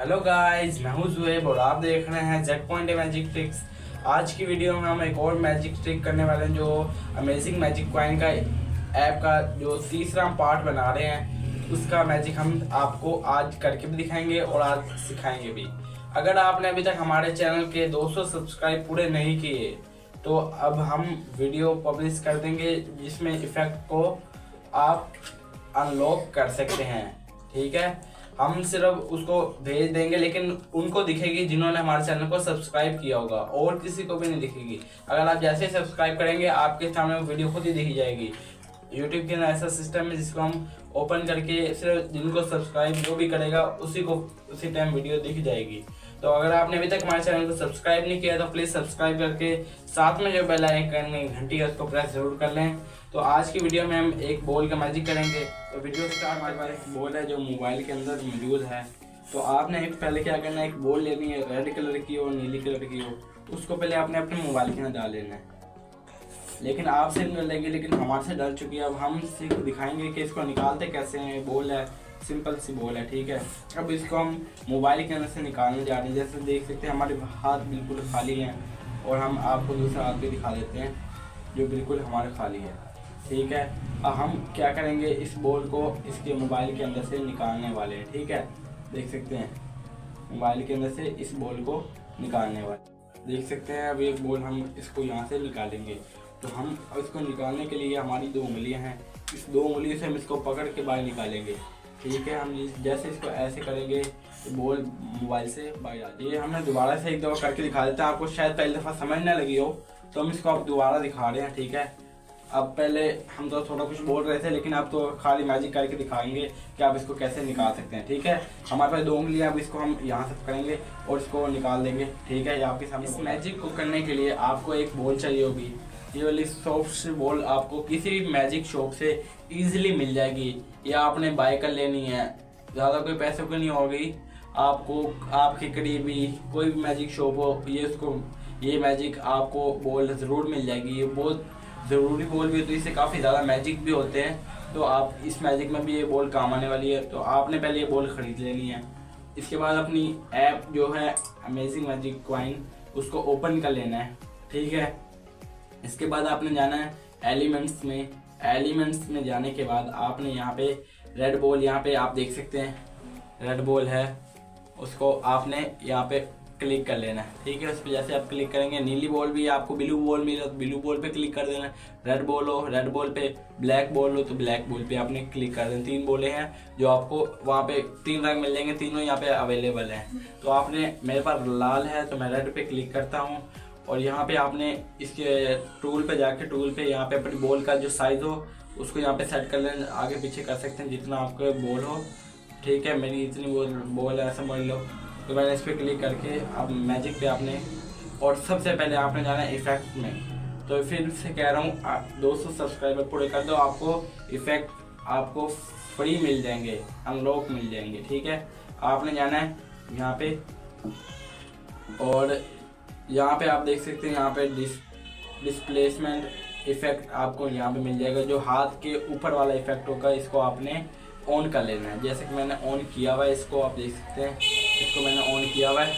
Hello guys मैं हूँ जुएब और आप देख रहे हैं जेट पॉइंट मैजिक ट्रिक्स आज की वीडियो में हम एक और मैजिक ट्रिक करने वाले हैं जो अमेजिंग मैजिक क्वाइन का ऐप का जो तीसरा पार्ट बना रहे हैं, उसका मैजिक हम आपको आज करके भी दिखाएँगे और आज सिखाएँगे भी। अगर आपने अभी तक हमारे चैनल के 200 सब्सक्राइब पूरे नहीं किए तो अब हम वीडियो पब्लिश कर देंगे, जिसमें इफ़ेक्ट को आप अनलॉक कर सकते हैं। ठीक है? हम सिर्फ़ उसको भेज देंगे, लेकिन उनको दिखेगी जिन्होंने हमारे चैनल को सब्सक्राइब किया होगा, और किसी को भी नहीं दिखेगी। अगर आप जैसे ही सब्सक्राइब करेंगे, आपके सामने वो वीडियो खुद ही दिखी जाएगी। यूट्यूब के ना ऐसा सिस्टम है जिसको हम ओपन करके सिर्फ़ जिनको सब्सक्राइब जो भी करेगा, उसी को, उसी टाइम वीडियो दिख जाएगी। तो अगर आपने अभी तक हमारे चैनल को सब्सक्राइब नहीं किया तो प्लीज़ सब्सक्राइब करके साथ में जो बेल आइकन घंटी है उसको प्रेस ज़रूर कर लें। तो आज की वीडियो में हम एक बॉल का मैजिक करेंगे। तो वीडियो स्टार्ट हमारे पास एक बॉल है जो मोबाइल के अंदर मौजूद है। तो आपने पहले क्या करना है, एक बॉल लेनी है रेड कलर की हो, नीली कलर की हो, उसको पहले आपने अपने मोबाइल के अंदर डाल लेना है। लेकिन आपसे मिल लेगी लेकिन हमारे से डर चुकी है। अब हम सिर्फ़ दिखाएँगे कि इसको निकालते कैसे हैं बॉल है। सिंपल सी बॉल है, ठीक है? अब इसको हम मोबाइल के अंदर से निकालने जा रहे हैं। जैसे देख सकते हैं, हमारे हाथ बिल्कुल खाली हैं और हम आपको दूसरा हाथ भी दिखा देते हैं, जो बिल्कुल हमारे खाली है। ठीक है? अब हम क्या करेंगे? इस बॉल को इसके मोबाइल के अंदर से निकालने वाले हैं, ठीक है? देख सकते हैं। मोबाइल के अंदर से इस बॉल को निकालने वाले देख सकते हैं, अब एक बॉल हम इसको यहाँ से निकालेंगे। तो हम इसको निकालने के लिए हमारी दो उंगलियाँ हैं। इस दो उंगलियों से हम इसको पकड़ के बाहर निकालेंगे। ठीक है हम जैसे इसको ऐसे करेंगे तो बॉल मोबाइल से बाहर आ ये हमने दोबारा से एक दफ़ा करके दिखा देते हैं। आपको शायद पहली दफ़ा समझ ना लगी हो तो हम इसको आप दोबारा दिखा रहे हैं ठीक है? अब पहले हम तो थोड़ा कुछ बोल रहे थे लेकिन अब तो खाली मैजिक करके दिखाएँगे कि आप इसको कैसे निकाल सकते हैं ठीक है? हमारे पास दो उंगलियाँ अब इसको हम यहाँ से करेंगे और इसको निकाल देंगे ठीक है? ये आपके सामने इस मैजिक को करने के लिए आपको एक बॉल चाहिए होगी। ये वाली सॉफ्ट बॉल आपको किसी भी मैजिक शॉप से इजीली मिल जाएगी। या आपने बाय कर लेनी है। ज़्यादा कोई पैसे की नहीं होगी आपको आपके करीबी कोई भी मैजिक शॉप हो, ये उसको, ये मैजिक आपको बॉल ज़रूर मिल जाएगी। ये बहुत ज़रूरी बॉल भी होती है इससे काफ़ी ज़्यादा मैजिक भी होते हैं। तो आप इस मैजिक में भी ये बॉल काम आने वाली है। तो आपने पहले ये बॉल ख़रीद लेनी है। इसके बाद अपनी ऐप जो है अमेजिंग मैजिक क्वाइन उसको ओपन कर लेना है। ठीक है? इसके बाद आपने जाना है एलिमेंट्स में। एलिमेंट्स में जाने के बाद आपने यहाँ पे रेड बॉल यहाँ पे आप देख सकते हैं। रेड बॉल है, उसको आपने यहाँ पे क्लिक कर लेना है। ठीक है उस पर जैसे आप क्लिक करेंगे। नीली बॉल भी आपको ब्लू बॉल मिले तो ब्लू बॉल पे क्लिक कर देना। रेड बॉल हो रेड बॉल पे ब्लैक बॉल हो तो ब्लैक बॉल पे आपने क्लिक कर देना। तीन बॉलें हैं, जो आपको वहाँ पे तीन रंग मिल जाएँगे, तीनों यहाँ पे अवेलेबल हैं। तो आपने, मेरे पास लाल है तो मैं रेड पे क्लिक करता हूँ। और यहाँ पे आपने इसके टूल पे जाके टूल पे यहाँ पे अपनी बॉल का जो साइज़ हो, उसको यहाँ पे सेट कर लेना आगे पीछे कर सकते हैं जितना आपका बॉल हो। ठीक है मेरी इतनी बॉल बॉल है ऐसा समझ लो। तो मैंने इस पर क्लिक करके अब मैजिक पे आपने, और सबसे पहले आपने जाना है इफ़ेक्ट में। तो फिर से कह रहा हूँ दो सौ सब्सक्राइबर पूरे कर दो, आपको इफ़ेक्ट आपको फ्री मिल जाएँगे अनलॉक मिल जाएँगे। ठीक है, आपने जाना है यहाँ पे, और यहाँ पे आप देख सकते हैं, यहाँ पे डिस डिस्प्लेसमेंट इफ़ेक्ट आपको यहाँ पे मिल जाएगा, जो हाथ के ऊपर वाला इफ़ेक्ट होगा, इसको आपने ऑन कर लेना है। जैसे कि मैंने ऑन किया हुआ है, इसको आप देख सकते हैं, इसको मैंने ऑन किया हुआ है।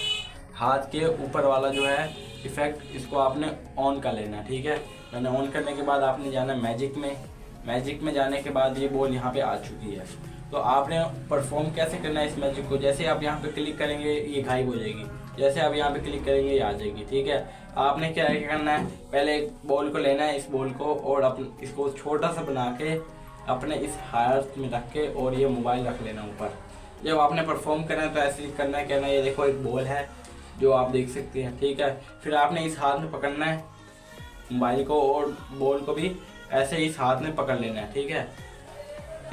हाथ के ऊपर वाला जो है इफ़ेक्ट इसको आपने ऑन कर लेना है, ठीक है? मैंने ऑन करने के बाद आपने जाना मैजिक में। मैजिक में जाने के बाद ये बॉल यहाँ पे आ चुकी है। तो आपने परफॉर्म कैसे करना है इस मैजिक को? जैसे आप यहाँ पे क्लिक करेंगे, ये गायब हो जाएगी। जैसे आप यहाँ पे क्लिक करेंगे, ये आ जाएगी, ठीक है? आपने क्या क्या करना है? पहले एक बॉल को लेना है इस बॉल को और अपन इसको छोटा सा बना के अपने इस हाथ में रख के और ये मोबाइल रख लेना ऊपर। जब आपने परफॉर्म करना है तो ऐसे ही करना है, कहना ये देखो एक बॉल है जो आप देख सकते हैं, ठीक है? फिर आपने इस हाथ में पकड़ना है मोबाइल को और बॉल को भी ऐसे इस हाथ में पकड़ लेना है, ठीक है?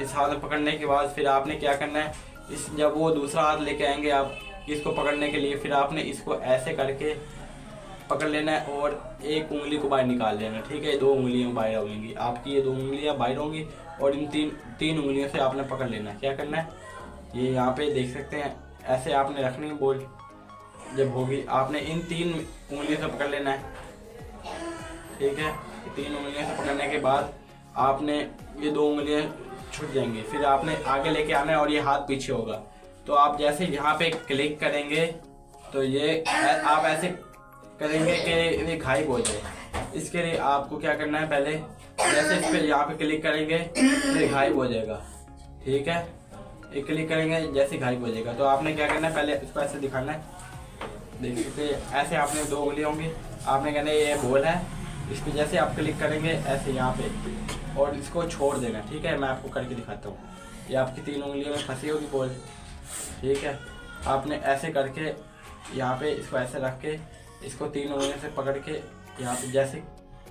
इस हाथ में पकड़ने के बाद फिर आपने क्या करना है? इस, जब वो दूसरा हाथ लेके आएँगे, आप इसको पकड़ने के लिए, फिर आपने इसको ऐसे करके पकड़ लेना है और एक उंगली को बाहर निकाल लेना ठीक है? दो उंगलियाँ बाहर होंगी। आपकी ये दो उंगलियाँ बाहर होंगी और इन तीन तीन उंगलियों से आपने पकड़ लेना है। क्या करना है? ये यहाँ पे देख सकते हैं, ऐसे आपने रखनी है बोल जब होगी, आपने इन तीन उंगलियों से पकड़ लेना है। ठीक है? तीन उंगलियों से पकड़ने के बाद आपने ये दो उंगलियाँ छुट जाएँगी। फिर आपने आगे लेके आना है और ये हाथ पीछे होगा। तो आप जैसे यहाँ पे क्लिक करेंगे तो ये आप ऐसे करेंगे कि ये गायब हो जाए। इसके लिए आपको क्या करना है पहले, जैसे इस पर यहाँ पे क्लिक करेंगे, ये गायब हो जाएगा। ठीक है? एक क्लिक करेंगे, जैसे गायब हो जाएगा। तो आपने क्या करना है पहले इसको ऐसे दिखाना है। देख सकते ऐसे आपने दो उंगली होंगी। आपने कहना ये बोल है। इस पर जैसे आप क्लिक करेंगे, ऐसे यहाँ पे। और इसको छोड़ देना, ठीक है? मैं आपको करके दिखाता हूँ। ये आपकी तीन उंगलियों में फंसी होगी, बोल। ठीक है। आपने ऐसे करके यहाँ पे इसको ऐसे रख के, इसको तीन उंगलियों से पकड़ के यहाँ पे जैसे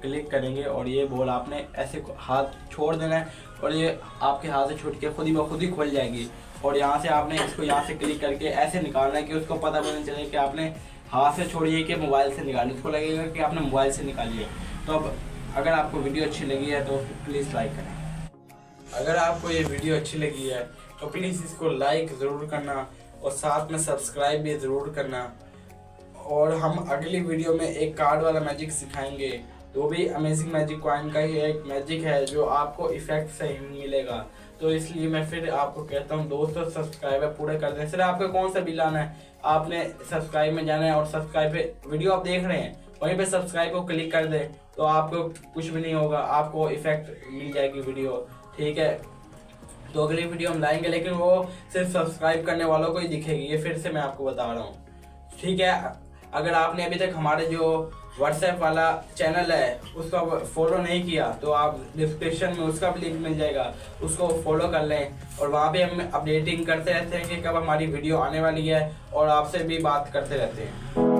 क्लिक करेंगे और ये बॉल आपने ऐसे हाथ छोड़ देना है और ये आपके हाथ से छूट के खुद ही ब खुद ही खुल जाएगी। और यहाँ से आपने इसको यहाँ से क्लिक करके ऐसे निकालना है कि उसको पता भी नहीं चले कि आपने हाथ से छोड़िए कि मोबाइल से निकाली उसको लगेगा कि आपने मोबाइल से निकाली है तो अब अगर आपको वीडियो अच्छी लगी है तो प्लीज़ लाइक करें। अगर आपको ये वीडियो अच्छी लगी है तो प्लीज़ इसको लाइक ज़रूर करना और साथ में सब्सक्राइब भी ज़रूर करना। और हम अगली वीडियो में एक कार्ड वाला मैजिक सिखाएँगे। वो भी अमेजिंग मैजिक कॉइन का ही एक मैजिक है जो आपको इफ़ेक्ट सही मिलेगा। तो इसलिए मैं फिर आपको कहता हूँ, दोस्तों सब्सक्राइबर पूरे कर दें। सिर्फ़ आपको कौन सा बिल आना है? आपने सब्सक्राइब में जाना है और सब्सक्राइब पे वीडियो आप देख रहे हैं, वहीं पे सब्सक्राइब को क्लिक कर दें तो आपको कुछ भी नहीं होगा, आपको इफ़ेक्ट मिल जाएगी वीडियो। ठीक है? तो अगली वीडियो हम लाएँगे, लेकिन वो सिर्फ़ सब्सक्राइब करने वालों को ही दिखेगी, ये फिर से मैं आपको बता रहा हूँ। ठीक है? अगर आपने अभी तक हमारे जो व्हाट्सएप वाला चैनल है, उसको फॉलो नहीं किया तो आप डिस्क्रिप्शन में उसका भी लिंक मिल जाएगा, उसको फॉलो कर लें और वहाँ पे हम अपडेटिंग करते रहते हैं कि कब हमारी वीडियो आने वाली है और आपसे भी बात करते रहते हैं।